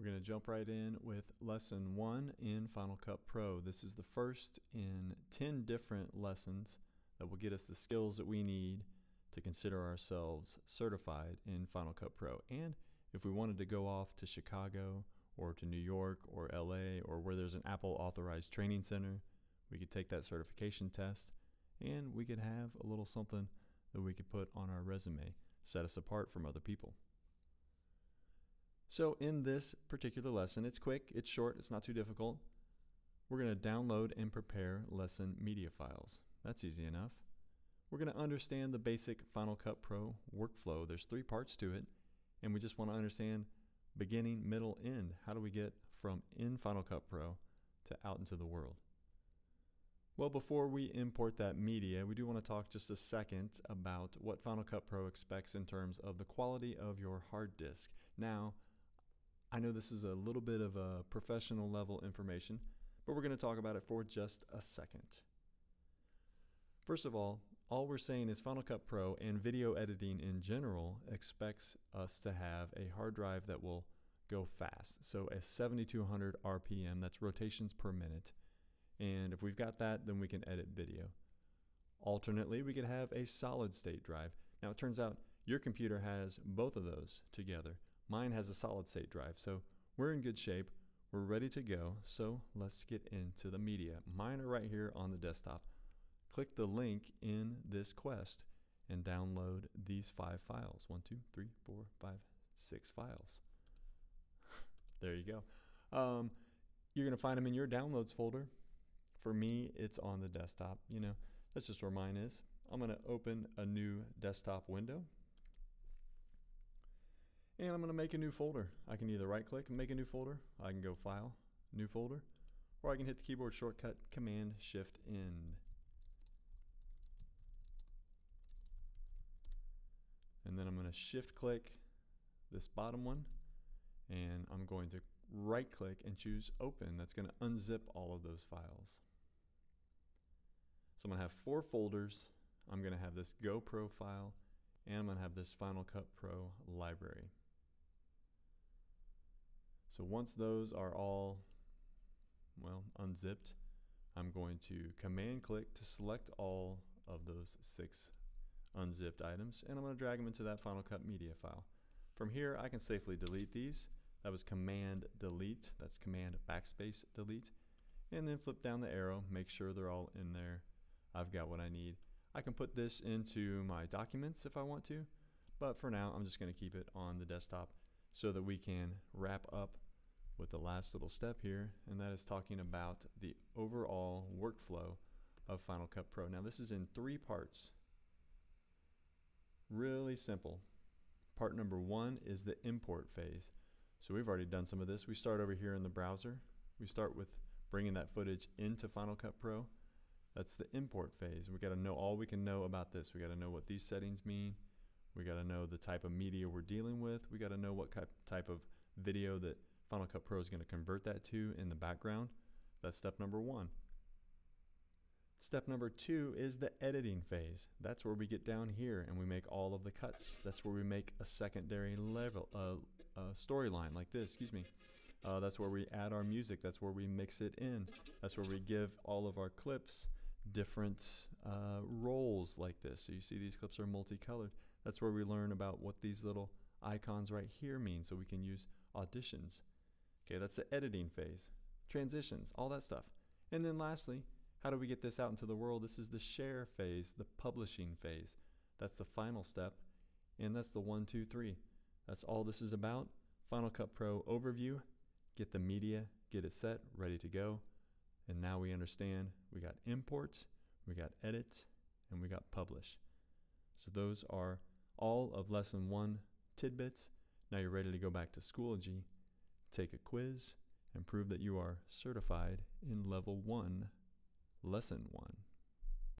We're going to jump right in with lesson one in Final Cut Pro. This is the first in 10 different lessons that will get us the skills that we need to consider ourselves certified in Final Cut Pro. And if we wanted to go off to Chicago or to New York or LA or where there's an Apple authorized training center, we could take that certification test and we could have a little something that we could put on our resume, set us apart from other people. So in this particular lesson, it's quick, it's short, it's not too difficult. We're going to download and prepare lesson media files. That's easy enough. We're going to understand the basic Final Cut Pro workflow. There's three parts to it, and we just want to understand beginning, middle, end. How do we get from in Final Cut Pro to out into the world? Well, before we import that media, we do want to talk just a second about what Final Cut Pro expects in terms of the quality of your hard disk. Now, I know this is a little bit of a professional level information, but we're going to talk about it for just a second. First of all, all we're saying is Final Cut Pro and video editing in general expects us to have a hard drive that will go fast. So a 7200 RPM, that's rotations per minute. And if we've got that, then we can edit video. Alternately, we could have a solid state drive. Now it turns out your computer has both of those together. Mine has a solid state drive, so we're in good shape. We're ready to go, so let's get into the media. Mine are right here on the desktop. Click the link in this quest and download these five files. One, two, three, four, five, six files. there you go. Um, you're going to find them in your downloads folder. For me, it's on the desktop. You know, that's just where mine is. I'm going to open a new desktop window and I'm going to make a new folder. I can either right click and make a new folder, I can go File, New Folder, or I can hit the keyboard shortcut Command Shift N. And then I'm going to shift click this bottom one and I'm going to right click and choose open. That's going to unzip all of those files. So I'm going to have four folders. I'm going to have this GoPro file and I'm going to have this Final Cut Pro library. So once those are all, well, unzipped, I'm going to command click to select all of those six unzipped items and I'm going to drag them into that Final Cut media file. From here I can safely delete these. That was command delete, that's command backspace delete. And then flip down the arrow, make sure they're all in there. I've got what I need. I can put this into my documents if I want to, but for now I'm just going to keep it on the desktop so that we can wrap up with the last little step here, and that is talking about the overall workflow of Final Cut Pro. Now this is in three parts. Really simple. Part number one is the import phase. So we've already done some of this. We start over here in the browser. We start with bringing that footage into Final Cut Pro. That's the import phase. We got to know all we can know about this. We got to know what these settings mean. We got to know the type of media we're dealing with. We got to know what type of video that Final Cut Pro is going to convert that to in the background. That's step number one. Step number two is the editing phase. That's where we get down here and we make all of the cuts. That's where we make a secondary level, uh, uh, storyline like this, excuse me. Uh, that's where we add our music. That's where we mix it in. That's where we give all of our clips different uh, roles like this. So you see these clips are multicolored. That's where we learn about what these little icons right here mean so we can use auditions. Okay, that's the editing phase. Transitions, all that stuff. And then lastly, how do we get this out into the world? This is the share phase, the publishing phase. That's the final step. And that's the one, two, three. That's all this is about. Final Cut Pro overview. Get the media, get it set, ready to go. And now we understand we got import, we got edit, and we got publish. So those are all of lesson one tidbits. Now you're ready to go back to Schoology, take a quiz, and prove that you are certified in level one, lesson one.